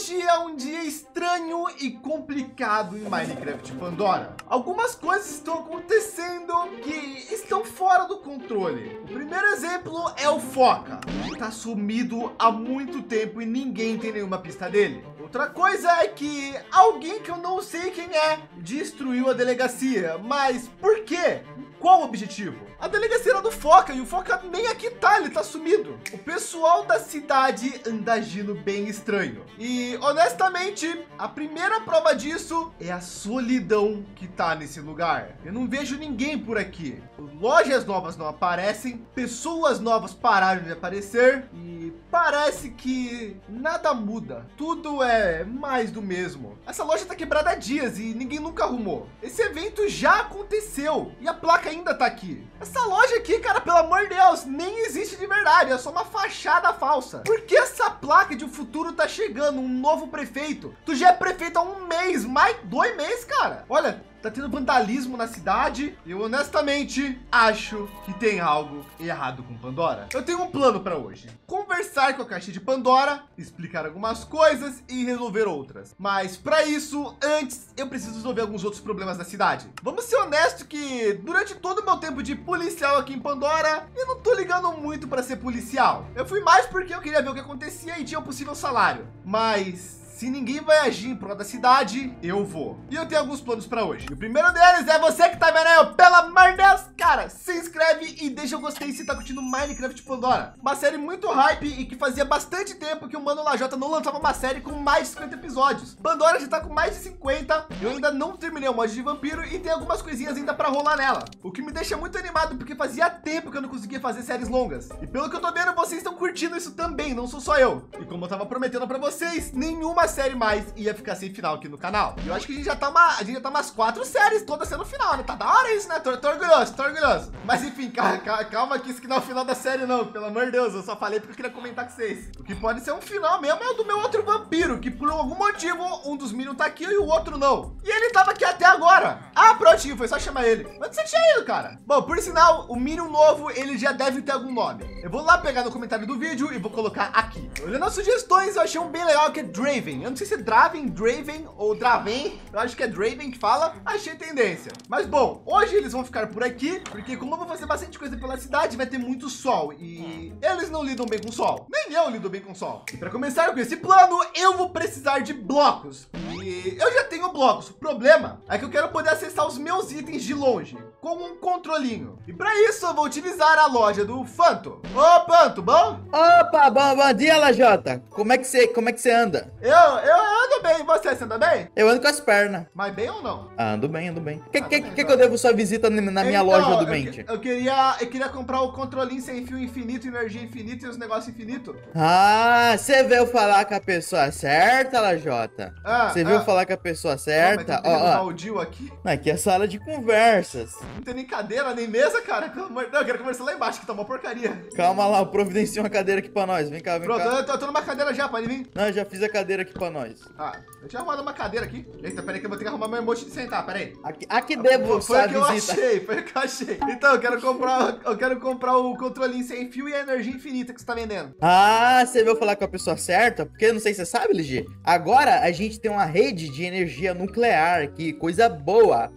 Hoje é um dia estranho e complicado em Minecraft Pandora. Algumas coisas estão acontecendo que estão fora do controle. O primeiro exemplo é o Foca. Ele tá sumido há muito tempo e ninguém tem nenhuma pista dele. Outra coisa é que alguém que eu não sei quem é destruiu a delegacia. Mas por quê? Qual o objetivo? A delegacia era do Foca e o Foca nem aqui tá, ele tá sumido. O pessoal da cidade anda agindo bem estranho. E honestamente, a primeira prova disso é a solidão que tá nesse lugar. Eu não vejo ninguém por aqui. Lojas novas não aparecem, pessoas novas pararam de aparecer e parece que nada muda. Tudo é mais do mesmo. Essa loja tá quebrada há dias e ninguém nunca arrumou. Esse evento já aconteceu e a placa ainda tá aqui. Essa loja aqui, cara, pelo amor de Deus, nem existe de verdade. É só uma fachada falsa. Por que essa placa de um futuro tá chegando? Um novo prefeito. Tu já é prefeito há um mês, mais dois meses, cara. Olha, tá tendo vandalismo na cidade. Eu honestamente acho que tem algo errado com Pandora. Eu tenho um plano para hoje. Conversar com a caixa de Pandora, explicar algumas coisas e resolver outras. Mas para isso, antes eu preciso resolver alguns outros problemas da cidade. Vamos ser honesto que durante todo o meu tempo de policial aqui em Pandora, eu não tô ligando muito para ser policial. Eu fui mais porque eu queria ver o que acontecia e tinha um possível salário. Mas se ninguém vai agir em prol da cidade, eu vou. E eu tenho alguns planos para hoje. E o primeiro deles é você que tá vendo aí, pelo amor de Deus, cara, se inscreve e deixa o gostei se tá curtindo Minecraft Pandora. Uma série muito hype e que fazia bastante tempo que o Mano Lajota não lançava uma série com mais de 50 episódios. Pandora já tá com mais de 50. Eu ainda não terminei o mod de vampiro e tem algumas coisinhas ainda para rolar nela. O que me deixa muito animado porque fazia tempo que eu não conseguia fazer séries longas. E pelo que eu tô vendo, vocês estão curtindo isso também, não sou só eu. E como eu tava prometendo para vocês, nenhuma série mais ia ficar sem final aqui no canal. Eu acho que a gente já tá uma, a gente já tá umas quatro séries todas sendo final, né? Tá da hora isso, né? Tô, tô orgulhoso, tô orgulhoso. Mas enfim, calma, calma que isso aqui não é o final da série não, pelo amor de Deus. Eu só falei porque eu queria comentar com vocês. O que pode ser um final mesmo é o do meu outro vampiro, que por algum motivo um dos Minions tá aqui e o outro não. E ele tava aqui até agora. Ah, prontinho, foi só chamar ele. Onde você tinha ido, cara? Bom, por sinal, o Minion novo, ele já deve ter algum nome. Eu vou lá pegar no comentário do vídeo e vou colocar aqui. Olhando as sugestões, eu achei um bem legal que é Draven. Eu não sei se é Draven, Draven ou Draven. Eu acho que é Draven que fala. Achei tendência. Mas bom, hoje eles vão ficar por aqui, porque como eu vou fazer bastante coisa pela cidade, vai ter muito sol. E eles não lidam bem com sol. Nem eu lido bem com sol. E para começar com esse plano, eu vou precisar de blocos. E eu já tenho blocos. O problema é que eu quero poder acessar os meus itens de longe com um controlinho. E para isso eu vou utilizar a loja do Fanto. Ô, Panto, bom? Opa, bom, bom dia, Lajota. Como é que você, como é que você anda? Eu, eu ando bem. E você, você anda bem? Eu ando com as pernas. Mas bem ou não? Ah, ando bem, ando bem. Que, Ah, que, tá bem, que, tá. que eu devo sua visita na minha Então, loja do eu Mente? que- Eu, queria, eu queria comprar o controlinho sem fio infinito, energia infinita e os negócios infinitos. Ah, você veio falar com a pessoa certa, Lajota? Ah, Você veio ah. falar com a pessoa Não, certa? que renovar Ó, ó, o Jill aqui. aqui é sala de conversas. Não tem nem cadeira, nem mesa, cara. Pelo amor de Deus, eu quero conversar lá embaixo, que tá uma porcaria. Calma lá, eu providencio uma cadeira aqui pra nós. Vem cá, vem Pronto, cá. eu tô, eu tô numa cadeira já, pode vir. Não, eu já fiz a cadeira aqui pra nós. Ah, eu tinha arrumado uma cadeira aqui. Eita, peraí que eu vou ter que arrumar meu emote de sentar, peraí. Aqui, aqui devo Foi o que eu visita. achei, foi o que eu achei. Então, eu quero comprar, eu quero comprar o controlinho sem fio e a energia infinita que você tá vendendo. Ah, você veio falar com a pessoa certa? Porque não sei se você sabe, LG. Agora a gente tem uma rede de energia nuclear aqui, coisa boa.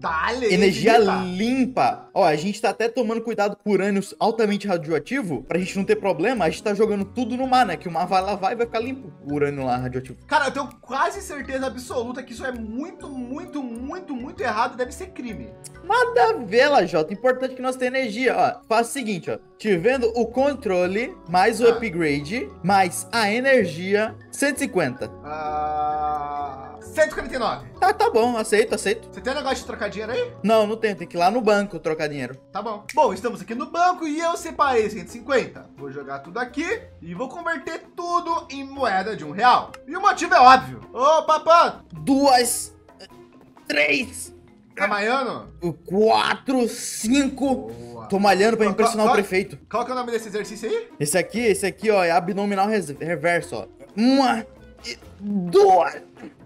Dale, Energia limpa. limpa. Ó, a gente tá até tomando cuidado com urânio altamente radioativo, pra gente não ter problema. A gente tá jogando tudo no mar, né? Que o mar vai lavar e vai ficar limpo o urânio lá radioativo. Cara, eu tenho quase certeza absoluta que isso é muito, muito, muito, muito errado. Deve ser crime. Nada a ver, Lajota. Importante que nós tenhamos energia. Ó, faz o seguinte, ó. Te vendo o controle, mais o Ah. upgrade, mais a energia, 150. Ah, 149. Tá, tá bom, aceito, aceito. Você tem negócio de trocar dinheiro aí? Não, não tem, tem que ir lá no banco trocar dinheiro. Tá bom. Bom, estamos aqui no banco e eu separei 150. Vou jogar tudo aqui e vou converter tudo em moeda de um real. E o motivo é óbvio. Ô, papá, Duas, três, tá maiando? quatro, cinco. Boa. Tô malhando pra Qual- impressionar qual- o prefeito. Qual que é o nome desse exercício aí? Esse aqui, esse aqui, ó, é abdominal reverso, ó. Uma, Duas.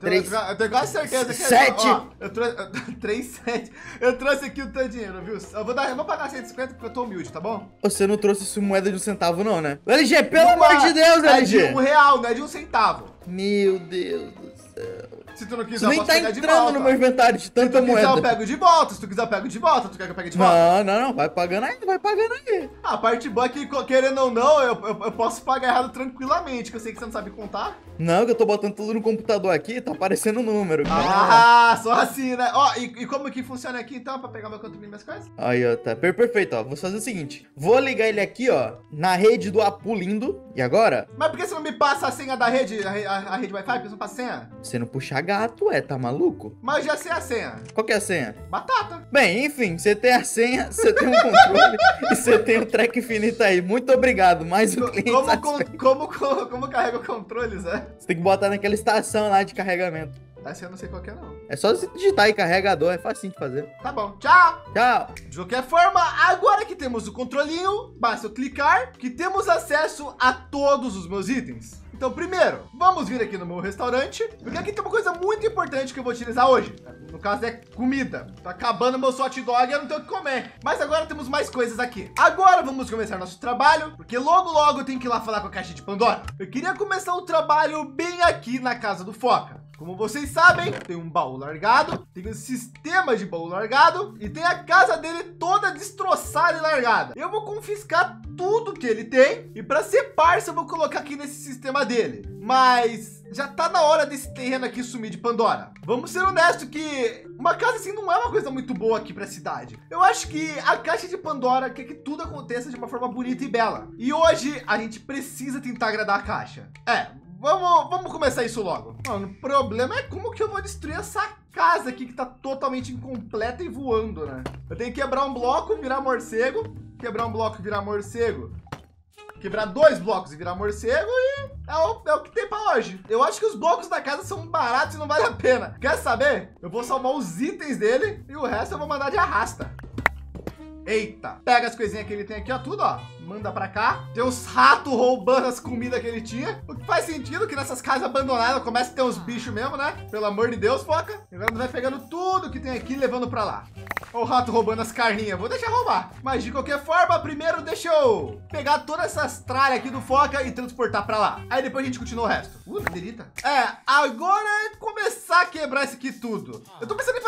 Três. Eu tenho quase certeza que Sete. Ó, eu trouxe. 3, 7. Eu trouxe aqui o teu dinheiro, viu? Eu vou, dar, eu vou pagar 150 porque eu tô humilde, tá bom? Você não trouxe sua moeda de um centavo, não, né? LG, pelo Uma- amor de Deus, É de LG. um real, não é de um centavo. Meu Deus do céu. Se tu não quiser, Isso eu nem posso tá pegar de entrando no meu inventário de Se tanta tu quiser, eu moeda. pego de volta. Se tu quiser, eu pego de volta. Tu quer que eu pegue de volta? Não, não, não. Vai pagando aí, vai pagando aí. A parte boa é que, querendo ou não, eu, eu, eu posso pagar errado tranquilamente, que eu sei que você não sabe contar. Não, que eu tô botando tudo no computador aqui, tá aparecendo o número. Ah, só assim, né? Ó, e, e como que funciona aqui, então, pra pegar meu controle e minhas coisas? Aí, ó, tá per- perfeito, ó. Vou fazer o seguinte: vou ligar ele aqui, ó, na rede do Apulindo. E agora, Mas por que você não me passa a senha da rede, a, a, a rede Wi-Fi? Por que você não passa a senha? você não puxar gato, é, tá maluco? Mas já sei a senha. Qual que é a senha? Batata. Bem, enfim, você tem a senha, você tem um controle e você tem o track infinito aí. Muito obrigado, mais um Co- cliente Como, satisfeito. como, como, como, carrega o controle, Zé? Você tem que botar naquela estação lá de carregamento. Essa eu não sei qual que é, não. É só você digitar aí carregador, é facinho de fazer. Tá bom, tchau! Tchau! De qualquer forma, agora que temos o controlinho, basta eu clicar que temos acesso a todos os meus itens. Então, primeiro, vamos vir aqui no meu restaurante, porque aqui tem uma coisa muito importante que eu vou utilizar hoje. No caso é comida. Tá acabando meu hot dog eu não tenho o que comer. Mas agora temos mais coisas aqui. Agora vamos começar nosso trabalho, porque logo logo eu tenho que ir lá falar com a caixa de Pandora. Eu queria começar o trabalho bem aqui na casa do Foca. Como vocês sabem, tem um baú largado, tem um sistema de baú largado e tem a casa dele toda destroçada e largada. Eu vou confiscar tudo que ele tem e para ser parça eu vou colocar aqui nesse sistema dele. Mas já tá na hora desse terreno aqui sumir de Pandora. Vamos ser honestos que uma casa assim não é uma coisa muito boa aqui para a cidade. Eu acho que a caixa de Pandora quer que tudo aconteça de uma forma bonita e bela. E hoje a gente precisa tentar agradar a caixa. É, Vamos, vamos começar isso logo. Mano, o problema é como que eu vou destruir essa casa aqui que tá totalmente incompleta e voando, né? Eu tenho que quebrar um bloco, virar morcego. Quebrar um bloco virar morcego. Quebrar dois blocos e virar morcego e é o, é o que tem pra hoje. Eu acho que os blocos da casa são baratos e não vale a pena. Quer saber? Eu vou salvar os itens dele e o resto eu vou mandar de arrasta. Eita, pega as coisinhas que ele tem aqui, ó, tudo, ó. Manda pra cá. Tem os ratos roubando as comidas que ele tinha. O que faz sentido que nessas casas abandonadas começa a ter uns bichos mesmo, né? Pelo amor de Deus, foca. Agora vai pegando tudo que tem aqui e levando pra lá. O rato roubando as carninhas. Vou deixar roubar. Mas de qualquer forma, primeiro deixa eu pegar todas essas tralhas aqui do foca e transportar pra lá. Aí depois a gente continua o resto. Uh, madeirita. É, agora é começar a quebrar isso aqui tudo. Eu tô pensando em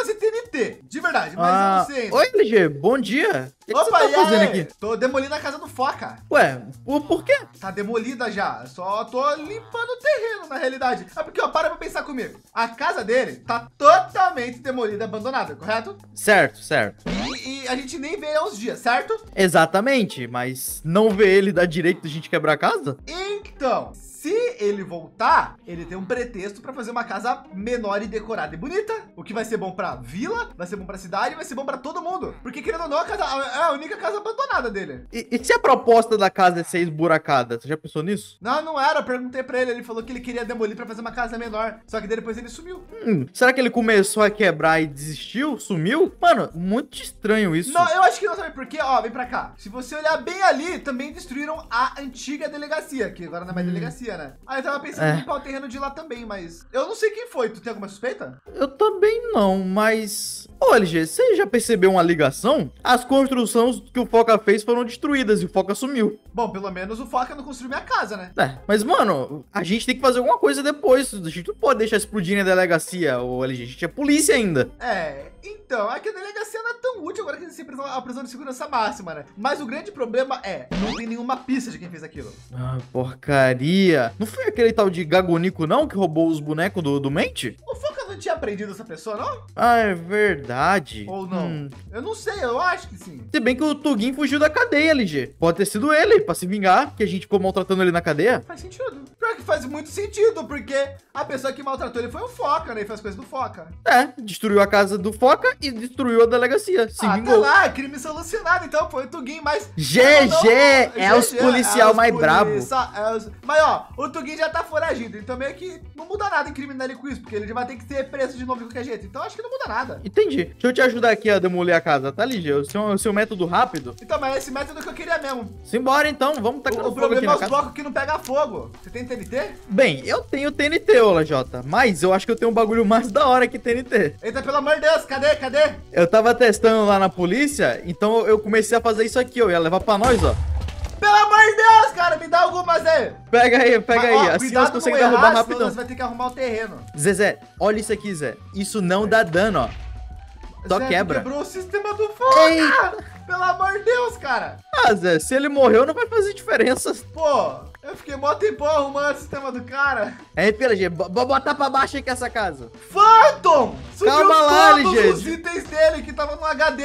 verdade, mas eu não sei ainda. Ah, Oi, LG, bom dia. O que, que você Opa, tá fazendo aí? aqui? Tô demolindo a casa do Foca. Ué, por, por quê? Tá demolida já. Só tô limpando o terreno, na realidade. É porque, ó, para pra pensar comigo. A casa dele tá totalmente demolida abandonada, correto? Certo, certo. E, e a gente nem vê ele há uns dias, certo? Exatamente, mas não vê ele dá direito de a gente quebrar a casa? Então, se ele voltar, ele tem um pretexto pra fazer uma casa menor e decorada e bonita. O que vai ser bom pra vila, vai ser bom pra cidade, vai ser bom pra todo mundo. Porque, querendo ou não, a casa é a única casa abandonada dele. E, e se a proposta da casa é ser esburacada? Você já pensou nisso? Não, não era. Eu perguntei pra ele. Ele falou que ele queria demolir pra fazer uma casa menor. Só que depois ele sumiu. Hum, será que ele começou a quebrar e desistiu? Sumiu? Mano, muito estranho isso. Não, eu acho que não sabe por quê. Ó, vem pra cá. Se você olhar bem ali, também destruíram a antiga delegacia, que agora não é mais delegacia, né? Aí eu tava pensando É. em limpar o terreno de lá também, mas eu não sei quem foi. Tu tem alguma suspeita? Eu também não, mas. Ô, LG, você já percebeu uma ligação? As construções que o Foca fez foram destruídas e o Foca sumiu. Bom, pelo menos o Foca não construiu minha casa, né? É, mas, mano, a gente tem que fazer alguma coisa depois. A gente não pode deixar explodir na delegacia, ô LG. A gente é polícia ainda. É, então, é que a delegacia não é tão útil agora que a gente tem a prisão de segurança máxima, né? Mas o grande problema é, não tem nenhuma pista de quem fez aquilo. Ah, porcaria. Não foi aquele tal de Gagonico, não, que roubou os bonecos do, do Mente? Não tinha aprendido essa pessoa, não? Ah, é verdade. Ou não? Hum. Eu não sei, eu acho que sim. Se bem que o Tugin fugiu da cadeia, LG. Pode ter sido ele, pra se vingar, que a gente ficou maltratando ele na cadeia. Faz sentido. Pior que faz muito sentido, porque a pessoa que maltratou ele foi o Foca, né? E fez coisas do Foca. É, destruiu a casa do Foca e destruiu a delegacia. Se ah, tá lá, crime solucionado, então foi o Tugin, mas... GG, não, é os policial mais brabo. polícia- é os- Mas ó, o Tugin já tá foragido, então meio que não muda nada incriminar ele com isso, porque ele já vai ter que ser preso de novo de qualquer jeito. Então acho que não muda nada. Entendi. Deixa eu te ajudar aqui a demolir a casa, tá, LG? O seu, o seu método rápido. Então, mas esse método que eu queria mesmo. Simbora então, vamos tacar O, o problema é os blocos que não pega fogo. Você tem TNT? Bem, eu tenho TNT, ô Lajota, mas eu acho que eu tenho um bagulho mais da hora que TNT. Eita, pelo amor de Deus, cadê, cadê? Eu tava testando lá na polícia, então eu comecei a fazer isso aqui, ó. Ia levar pra nós, ó. Pelo amor de Deus, cara, me dá algumas aí. Pega aí, pega Mas, aí. ó, assim você consegue não errar, derrubar rapidão. Você vai ter que arrumar o terreno. Zezé, olha isso aqui, Zé. Isso não dá dano, ó. Só Zé, quebra. Quebrou o sistema do fogo, Eita. Pelo amor de Deus, cara. Ah, Zé, se ele morreu, não vai fazer diferença. Pô, eu fiquei mó tempão arrumando o sistema do cara. É, PLG, bo- bo- botar pra baixo aqui essa casa. Phantom! Subiu Calma lá, todos LG. os itens dele que tava no HD.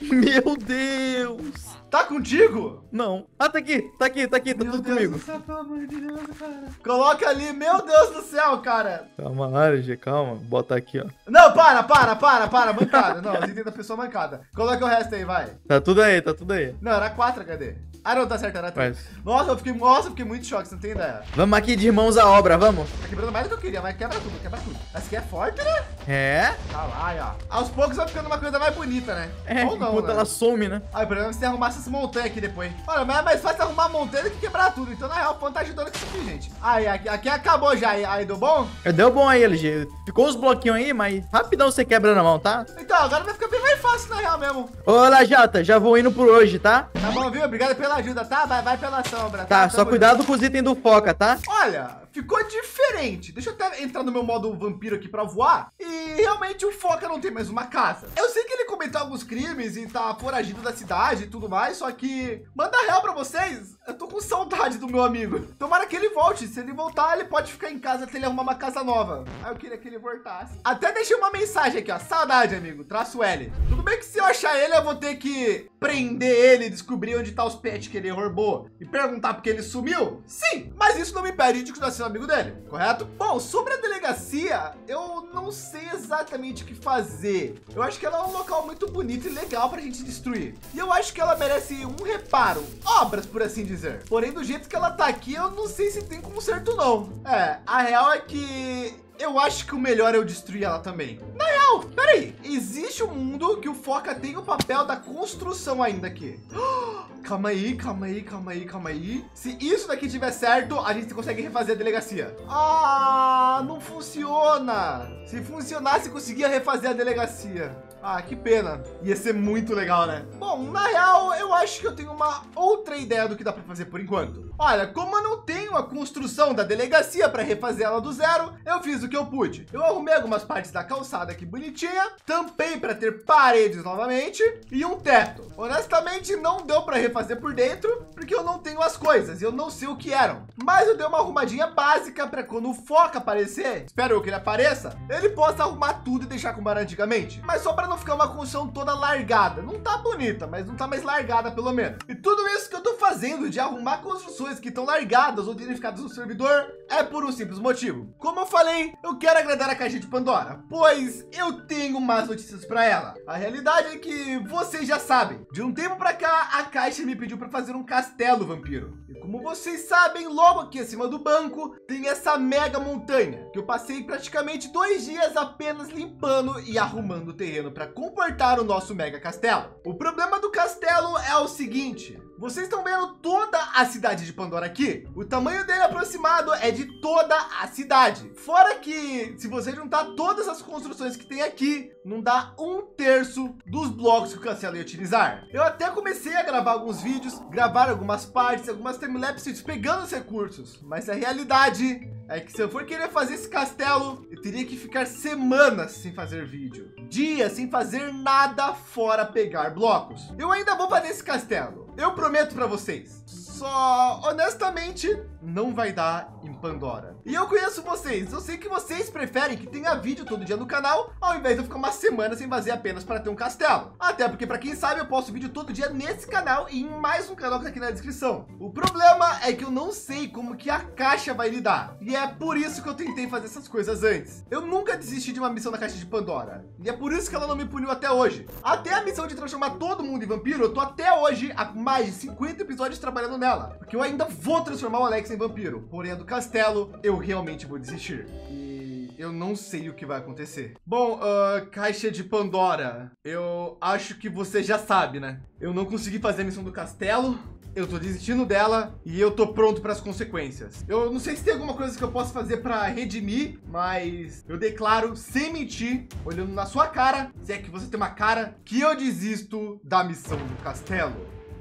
Meu Deus. Tá contigo? Não. Ah, tá aqui, tá aqui, tá aqui, tá Meu tudo Deus comigo. do céu, pelo amor de Deus, cara. Coloca ali, meu Deus do céu, cara. Calma LG, calma. Bota aqui, ó. Não, para, para, para, para, mancada. Não, os itens da pessoa mancada. Coloca o resto aí, vai. Tá tudo aí, tá tudo aí. Não, era 4 HD. Ah, não, tá certo, era 3. Mas, Nossa, eu fiquei, nossa, eu fiquei muito choque, você não tem ideia. vamos aqui de irmãos à obra, vamos? Tá quebrando mais do que eu queria, mas quebra tudo, quebra tudo. Essa aqui é forte, né? É? Tá lá, aí, ó. Aos poucos vai ficando uma coisa mais bonita, né? É, Ou não, enquanto né? ela some, né? Ah, o problema é você arrumar essas montanhas aqui depois. Olha, mas é mais fácil arrumar a montanha do que quebrar tudo. Então, na real, o Pan tá ajudando com isso aqui, gente. Aí, aqui, aqui acabou já. Aí, aí, deu bom? Deu bom aí, LG. Ficou uns bloquinhos aí, mas rapidão você quebra na mão, tá? Então, agora vai ficar bem mais fácil, na real mesmo. Ô, Lajata, já vou indo por hoje, tá? Tá bom, viu? Obrigado pela ajuda, tá? Vai, vai pela sombra, Tá, tá? só cuidado com os itens do Foca, tá? Olha, ficou diferente. Deixa eu até entrar no meu modo vampiro aqui pra voar. E realmente o Foca não tem mais uma casa. Eu sei que ele cometeu alguns crimes e tá foragido da cidade e tudo mais, só que manda real pra vocês. Eu tô com saudade do meu amigo. Tomara que ele volte. Se ele voltar, ele pode ficar em casa até ele arrumar uma casa nova. Aí eu queria que ele voltasse. Até deixei uma mensagem aqui, ó. Saudade, amigo. Traço L. Tudo bem que se eu achar ele, eu vou ter que prender ele, descobrir onde tá os pets que ele roubou e perguntar porque ele sumiu? Sim, mas isso não me impede de continuar sendo amigo dele, correto? Bom, sobre a delegacia, eu não sei exatamente o que fazer. Eu acho que ela é um local muito bonito e legal pra gente destruir. E eu acho que ela merece um reparo, obras, por assim dizer. Porém, do jeito que ela tá aqui, eu não sei se tem conserto não. É, a real é que eu acho que o melhor é eu destruir ela também. Na real, peraí. Existe um mundo que o Foca tem o papel da construção ainda aqui. Calma aí, calma aí, calma aí, calma aí. Se isso daqui tiver certo, a gente consegue refazer a delegacia. Ah, não funciona. Se funcionasse, conseguia refazer a delegacia. Ah, que pena. Ia ser muito legal, né? Bom, na real, eu acho que eu tenho uma outra ideia do que dá para fazer por enquanto. Olha, como eu não tenho a construção da delegacia para refazer ela do zero, eu fiz o que eu pude. Eu arrumei algumas partes da calçada aqui bonitinha, tampei para ter paredes novamente e um teto. Honestamente, não deu para refazer por dentro, porque eu não tenho as coisas e eu não sei o que eram. Mas eu dei uma arrumadinha básica para quando o Foca aparecer, espero eu que ele apareça, ele possa arrumar tudo e deixar como era antigamente. Mas só para não ficar uma construção toda largada. Não tá bonita, mas não tá mais largada pelo menos. E tudo isso que eu tô fazendo de arrumar construções que estão largadas ou danificadas no servidor é por um simples motivo. Como eu falei, eu quero agradar a caixa de Pandora, pois eu tenho más notícias para ela. A realidade é que vocês já sabem. De um tempo para cá, a caixa me pediu para fazer um castelo vampiro. E como vocês sabem, logo aqui acima do banco tem essa mega montanha que eu passei praticamente dois dias apenas limpando e arrumando o terreno para comportar o nosso mega castelo. O problema do castelo é o seguinte: vocês estão vendo toda a cidade de Pandora aqui? O tamanho dele aproximado é de toda a cidade. Fora que, se você juntar todas as construções que tem aqui, não dá um terço dos blocos que o castelo ia utilizar. Eu até comecei a gravar alguns vídeos, gravar algumas partes, algumas timelapses pegando os recursos, mas a realidade é que se eu for querer fazer esse castelo, eu teria que ficar semanas sem fazer vídeo, dias sem fazer nada fora pegar blocos. Eu ainda vou fazer esse castelo, eu prometo para vocês. Só, honestamente, não vai dar em Pandora. E eu conheço vocês, eu sei que vocês preferem que tenha vídeo todo dia no canal, ao invés de eu ficar uma semana sem fazer apenas para ter um castelo. Até porque, para quem sabe, eu posto vídeo todo dia nesse canal e em mais um canal que tá aqui na descrição. O problema é que eu não sei como que a caixa vai lidar. E é por isso que eu tentei fazer essas coisas antes. Eu nunca desisti de uma missão na caixa de Pandora. E é por isso que ela não me puniu até hoje. Até a missão de transformar todo mundo em vampiro, eu tô até hoje há mais de 50 episódios trabalhando nela. Porque eu ainda vou transformar o Alex em vampiro. Porém, a do castelo, eu realmente vou desistir. E eu não sei o que vai acontecer. Bom, uh, caixa de Pandora, eu acho que você já sabe, né? Eu não consegui fazer a missão do castelo, eu tô desistindo dela e eu tô pronto para as consequências. Eu não sei se tem alguma coisa que eu possa fazer para redimir, mas eu declaro sem mentir, olhando na sua cara, se é que você tem uma cara, que eu desisto da missão do castelo.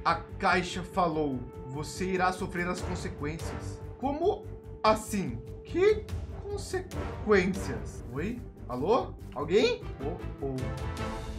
A caixa falou: você irá sofrer as consequências. Como assim? Que consequências? Oi? Alô? Alguém? Oh, oh.